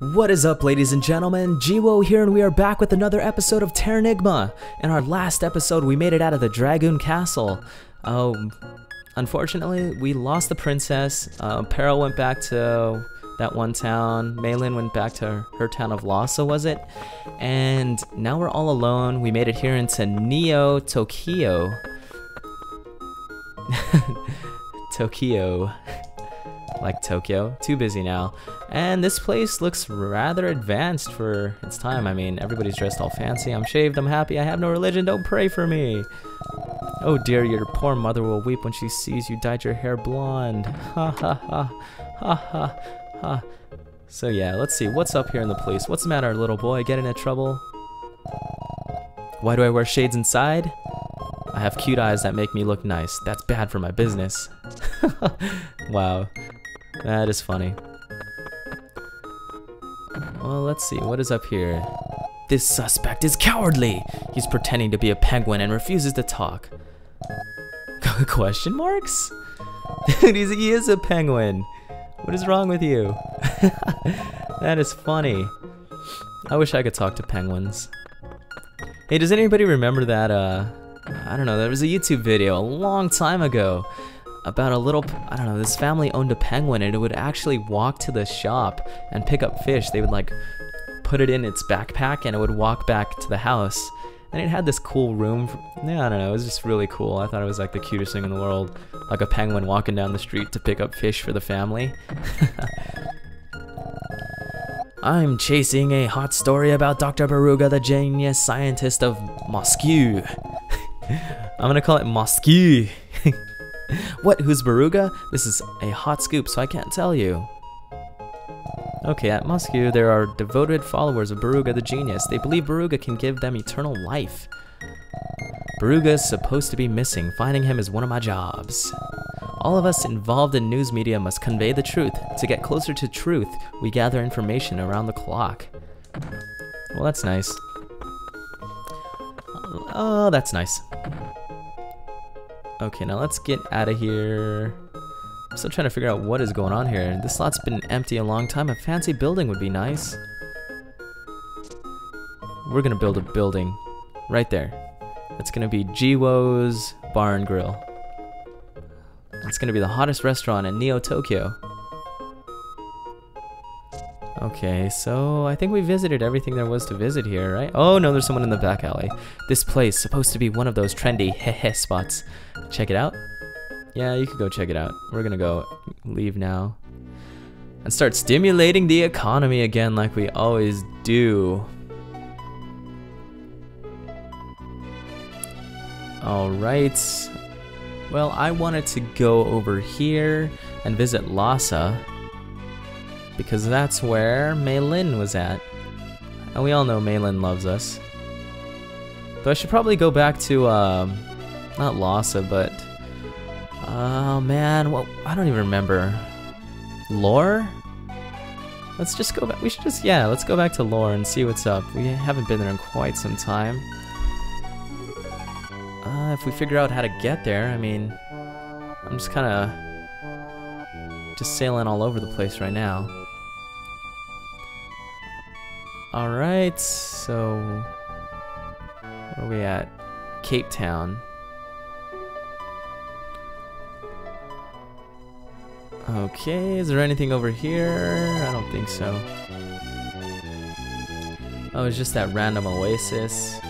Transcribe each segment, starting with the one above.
What is up, ladies and gentlemen? Jiwo here, and we are back with another episode of Terranigma. In our last episode, we made it out of the Dragoon Castle. Um, unfortunately, we lost the princess. Uh, Peril went back to that one town. Meilin went back to her town of Lhasa, was it? And now we're all alone. We made it here into Neo Tokyo. Tokyo. Like Tokyo. Too busy now. And this place looks rather advanced for its time. I mean, everybody's dressed all fancy. I'm shaved, I'm happy, I have no religion, don't pray for me. Oh dear, your poor mother will weep when she sees you dyed your hair blonde. Ha ha ha. Ha ha ha. So yeah, let's see, what's up here in the place? What's the matter, little boy? Getting into trouble? Why do I wear shades inside? I have cute eyes that make me look nice. That's bad for my business. wow. That is funny. Well, let's see. What is up here? This suspect is cowardly. He's pretending to be a penguin and refuses to talk. Question marks? Dude, he is a penguin. What is wrong with you? that is funny. I wish I could talk to penguins. Hey, does anybody remember that, uh, I don't know, there was a YouTube video a long time ago about a little, I don't know, this family owned a penguin and it would actually walk to the shop and pick up fish. They would like put it in its backpack and it would walk back to the house. And it had this cool room. yeah, I don't know, it was just really cool. I thought it was like the cutest thing in the world. Like a penguin walking down the street to pick up fish for the family. I'm chasing a hot story about Dr. Beruga, the genius scientist of Moscow. I'm gonna call it Moscow. what? Who's Beruga? This is a hot scoop, so I can't tell you. Okay, at Moscow, there are devoted followers of Beruga the genius. They believe Beruga can give them eternal life. Beruga is supposed to be missing. Finding him is one of my jobs. All of us involved in news media must convey the truth. To get closer to truth, we gather information around the clock. Well, that's nice. Oh, that's nice. Okay, now let's get out of here. I'm still trying to figure out what is going on here. This lot's been empty a long time. A fancy building would be nice. We're gonna build a building right there. It's gonna be Jiwo's Bar and Grill. It's gonna be the hottest restaurant in Neo Tokyo. Okay, so I think we visited everything there was to visit here, right? Oh no, there's someone in the back alley. This place supposed to be one of those trendy hehe spots. Check it out. Yeah, you could go check it out. We're gonna go leave now. And start stimulating the economy again like we always do. Alright. Well, I wanted to go over here and visit Lhasa because that's where Meilin was at. And we all know Meilin loves us. Though I should probably go back to, um, not Lhasa, but, oh man, well, I don't even remember. Loire? Let's just go back, we should just, yeah, let's go back to Loire and see what's up. We haven't been there in quite some time. Uh, if we figure out how to get there, I mean, I'm just kind of just sailing all over the place right now. Alright, so where are we at? Cape Town. Okay, is there anything over here? I don't think so. Oh, it's just that random oasis.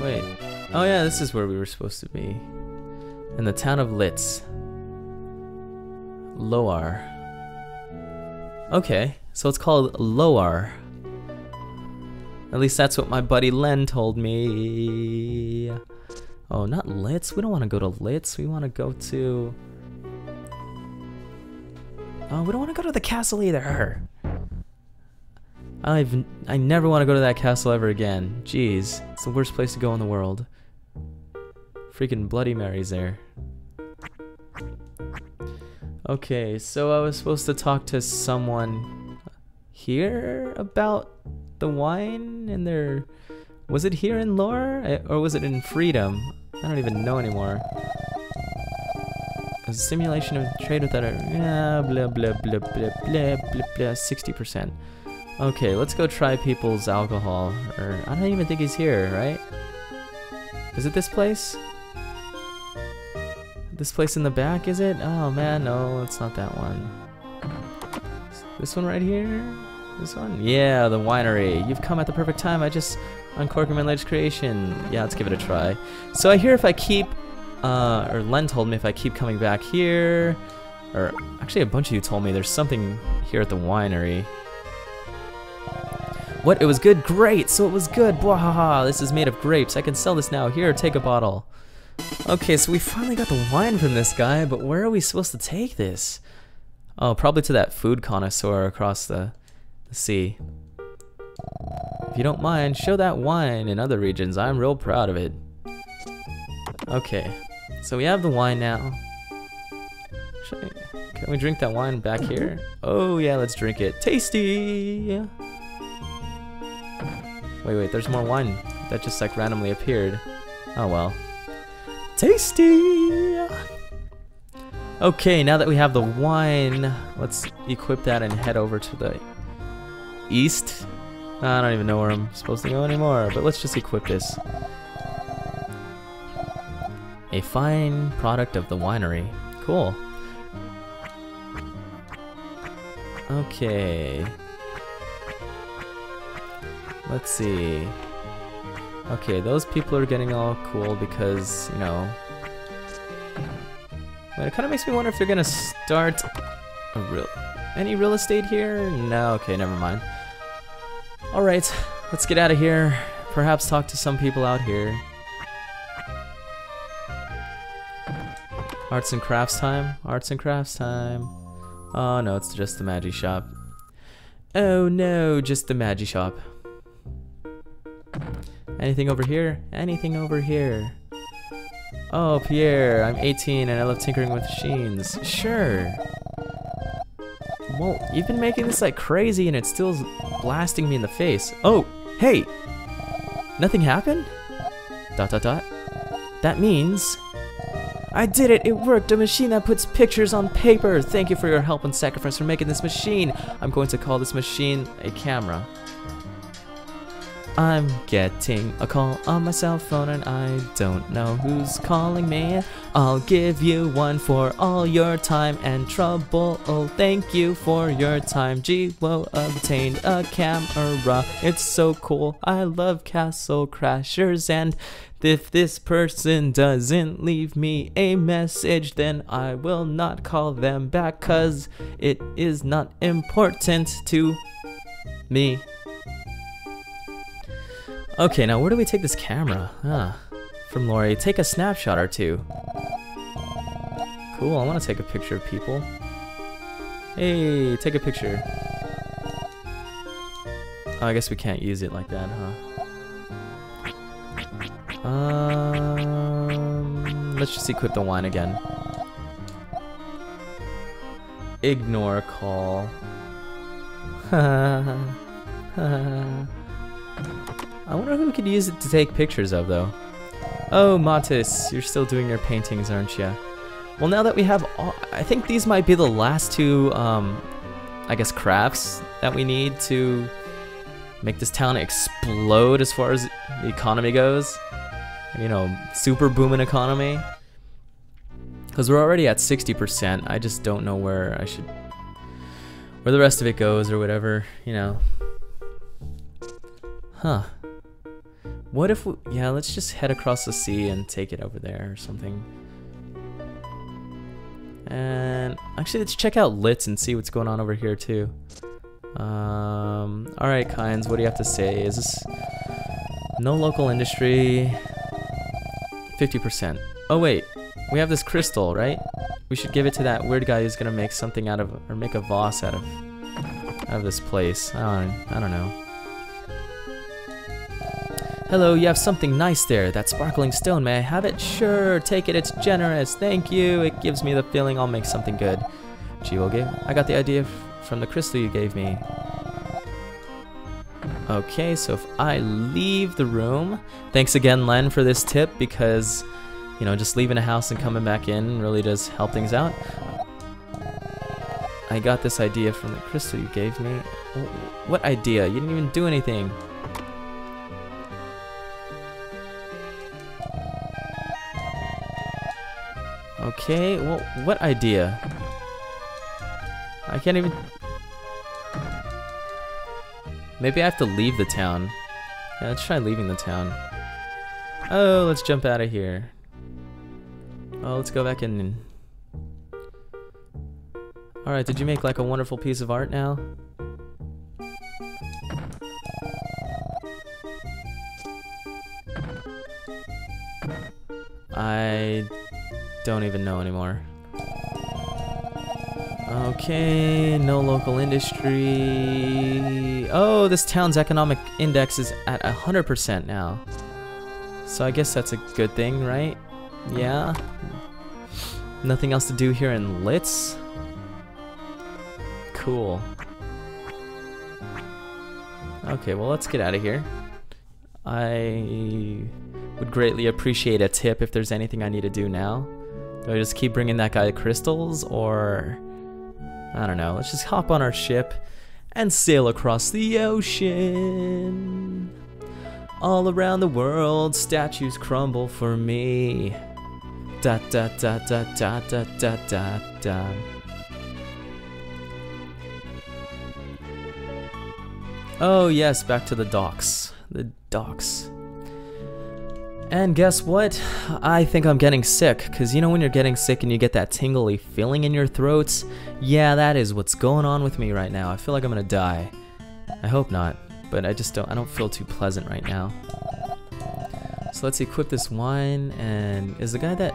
Wait. Oh yeah, this is where we were supposed to be. In the town of Litz. Loire. Okay, so it's called Loire. At least that's what my buddy Len told me. Oh, not Litz. We don't want to go to Litz. We want to go to... Oh, we don't want to go to the castle either. I've I never want to go to that castle ever again. Jeez, it's the worst place to go in the world. Freaking Bloody Mary's there. Okay, so I was supposed to talk to someone here about the wine and their... Was it here in Loire? Or was it in Freedom? I don't even know anymore. a simulation of trade without a yeah, blah blah blah blah blah blah blah 60%. Okay, let's go try people's alcohol. Or I don't even think he's here, right? Is it this place? This place in the back, is it? Oh man, no, it's not that one. This one right here? This one? Yeah, the winery. You've come at the perfect time. I just uncorked my latest creation. Yeah, let's give it a try. So I hear if I keep, uh, or Len told me if I keep coming back here, or actually a bunch of you told me there's something here at the winery. What? It was good? Great! So it was good! Bwahaha! This is made of grapes. I can sell this now. Here, take a bottle. Okay, so we finally got the wine from this guy, but where are we supposed to take this? Oh, probably to that food connoisseur across the, the sea. If you don't mind, show that wine in other regions. I'm real proud of it. Okay, so we have the wine now. Can we drink that wine back here? Oh yeah, let's drink it. Tasty! Wait, wait, there's more wine that just like randomly appeared. Oh well. Tasty! Okay, now that we have the wine, let's equip that and head over to the east. I don't even know where I'm supposed to go anymore, but let's just equip this. A fine product of the winery. Cool. Okay. Let's see. Okay, those people are getting all cool because, you know... But it kind of makes me wonder if they're gonna start real... Any real estate here? No, okay, never mind. Alright, let's get out of here. Perhaps talk to some people out here. Arts and crafts time? Arts and crafts time. Oh no, it's just the Magi shop. Oh no, just the Magi shop. Anything over here? Anything over here? Oh, Pierre, I'm 18 and I love tinkering with machines. Sure. Well, you've been making this like crazy and it's still blasting me in the face. Oh, hey! Nothing happened? Dot dot dot. That means... I did it! It worked! A machine that puts pictures on paper! Thank you for your help and sacrifice for making this machine! I'm going to call this machine a camera. I'm getting a call on my cell phone and I don't know who's calling me. I'll give you one for all your time and trouble. Oh, thank you for your time. Jiwo obtained a camera. It's so cool. I love Castle Crashers and if this person doesn't leave me a message, then I will not call them back cause it is not important to me. Okay, now where do we take this camera? Ah, from Lori. Take a snapshot or two. Cool, I want to take a picture of people. Hey, take a picture. Oh, I guess we can't use it like that, huh? Um, let's just equip the wine again. Ignore call. I wonder who we could use it to take pictures of, though. Oh, Matis, you're still doing your paintings, aren't you? Well, now that we have all, I think these might be the last two, um, I guess, crafts that we need to make this town explode as far as the economy goes. You know, super booming economy. Because we're already at 60%. I just don't know where I should, where the rest of it goes or whatever, you know. Huh. What if we, yeah, let's just head across the sea and take it over there or something. And actually, let's check out Litz and see what's going on over here too. Um, all right, Kynes, what do you have to say? Is this no local industry? 50%. Oh wait, we have this crystal, right? We should give it to that weird guy who's gonna make something out of, or make a Voss out of, out of this place. I don't, I don't know. Hello, you have something nice there. That sparkling stone, may I have it? Sure, take it, it's generous. Thank you, it gives me the feeling I'll make something good. Gave, I got the idea from the crystal you gave me. Okay, so if I leave the room, thanks again Len for this tip because you know, just leaving a house and coming back in really does help things out. I got this idea from the crystal you gave me. What idea? You didn't even do anything. Okay, well, what idea? I can't even... Maybe I have to leave the town. Yeah, let's try leaving the town. Oh, let's jump out of here. Oh, let's go back in. Alright, did you make like a wonderful piece of art now? I don't even know anymore. Okay, no local industry. Oh, this town's economic index is at 100% now. So I guess that's a good thing, right? Yeah. Nothing else to do here in Litz? Cool. Okay, well let's get out of here. I would greatly appreciate a tip if there's anything I need to do now. Do I just keep bringing that guy crystals, or... I don't know, let's just hop on our ship and sail across the ocean. All around the world, statues crumble for me. Da da da da da da da da da. Oh yes, back to the docks. The docks. And guess what? I think I'm getting sick, because you know when you're getting sick and you get that tingly feeling in your throats? Yeah, that is what's going on with me right now. I feel like I'm gonna die. I hope not, but I just don't, I don't feel too pleasant right now. So let's equip this wine, and is the guy that...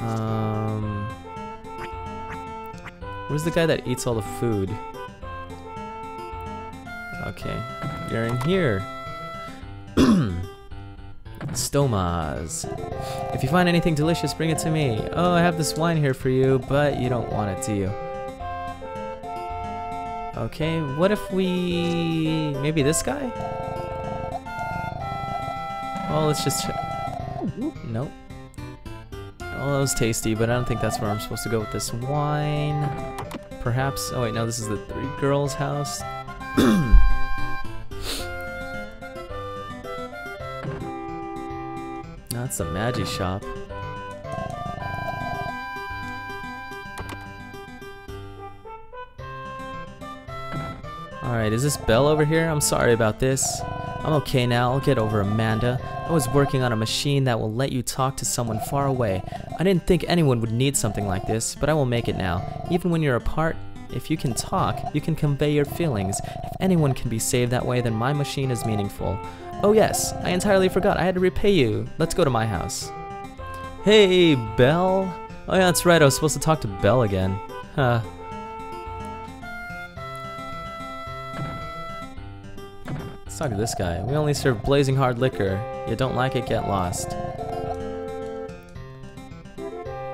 Um... Where's the guy that eats all the food? Okay, you're in here. Stomas. If you find anything delicious, bring it to me. Oh, I have this wine here for you, but you don't want it, do you? Okay, what if we... Maybe this guy? Well, let's just... Nope. Oh, that was tasty, but I don't think that's where I'm supposed to go with this wine. Perhaps... Oh wait, no, this is the three girls' house. That's a Magi shop. Alright, is this Belle over here? I'm sorry about this. I'm okay now, I'll get over Amanda. I was working on a machine that will let you talk to someone far away. I didn't think anyone would need something like this, but I will make it now. Even when you're apart, if you can talk, you can convey your feelings. If anyone can be saved that way, then my machine is meaningful. Oh yes, I entirely forgot. I had to repay you. Let's go to my house. Hey, Belle. Oh yeah, that's right. I was supposed to talk to Belle again. Huh. Let's talk to this guy. We only serve blazing hard liquor. You don't like it, get lost.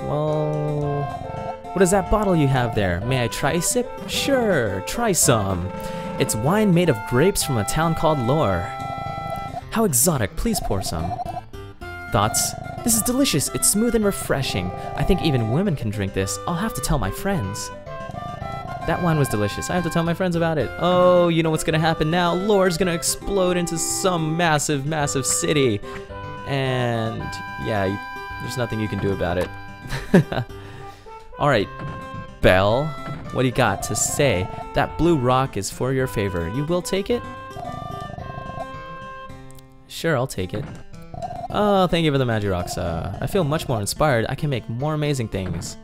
Well, what is that bottle you have there? May I try a sip? Sure, try some. It's wine made of grapes from a town called Loire. How exotic, please pour some. Thoughts? This is delicious, it's smooth and refreshing. I think even women can drink this. I'll have to tell my friends. That wine was delicious. I have to tell my friends about it. Oh, you know what's gonna happen now? Loire's gonna explode into some massive, massive city. And yeah, there's nothing you can do about it. Alright, Belle, what do you got to say? That blue rock is for your favor. You will take it? Sure, I'll take it. Oh, thank you for the Magirocks. Uh, I feel much more inspired. I can make more amazing things.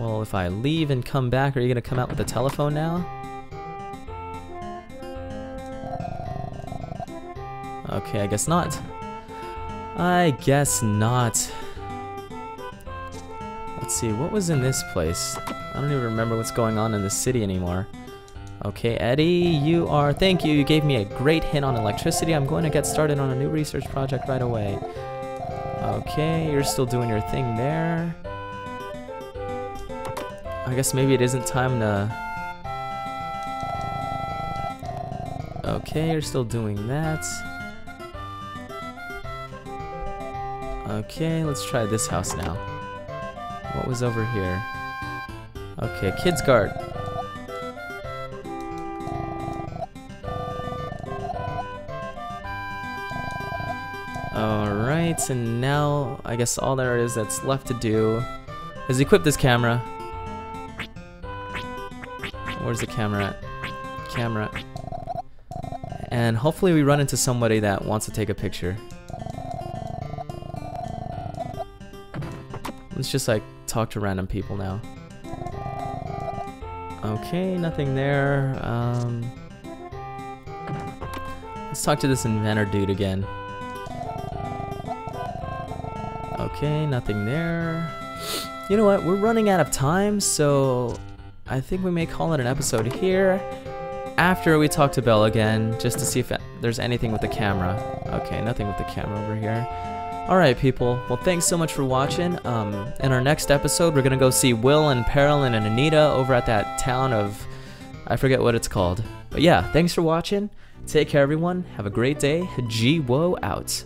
Well, if I leave and come back, are you gonna come out with a telephone now? Okay, I guess not. I guess not. Let's see, what was in this place? I don't even remember what's going on in the city anymore. Okay, Eddie, you are... Thank you, you gave me a great hint on electricity. I'm going to get started on a new research project right away. Okay, you're still doing your thing there. I guess maybe it isn't time to... Okay, you're still doing that. Okay, let's try this house now. What was over here? Okay, kids guard. And now I guess all there is that's left to do is equip this camera. Where's the camera at? Camera. And hopefully we run into somebody that wants to take a picture. Let's just like talk to random people now. Okay, nothing there. Um, let's talk to this inventor dude again. Okay, nothing there. You know what? We're running out of time, so I think we may call it an episode here. After we talk to Belle again, just to see if there's anything with the camera. Okay, nothing with the camera over here. Alright, people. Well, thanks so much for watching. Um, in our next episode, we're to go see Will and Pearlyn and Anita over at that town of... I forget what it's called. But yeah, thanks for watching. Take care, everyone. Have a great day. G-Wo out.